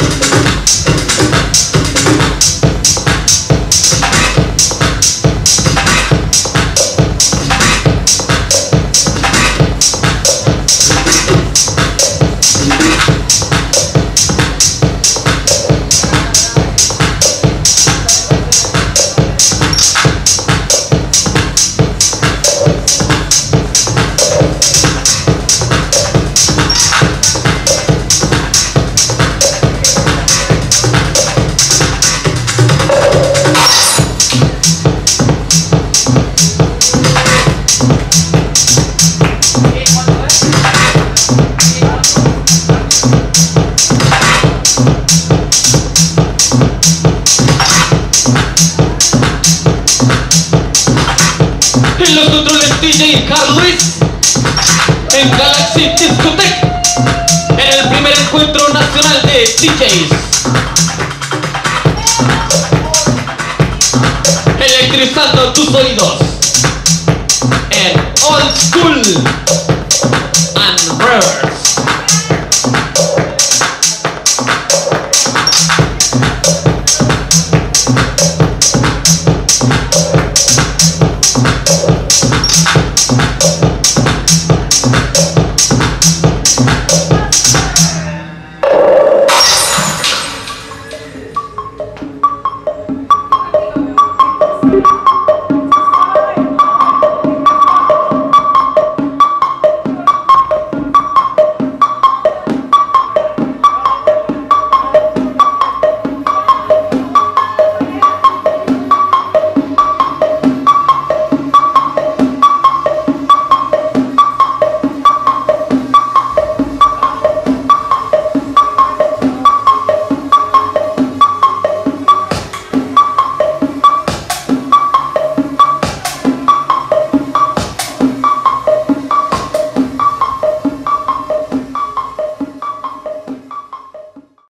you Carl Luis En Galaxy Discotech En el primer encuentro nacional de DJs Electrizando tus oídos En Old School and Reverse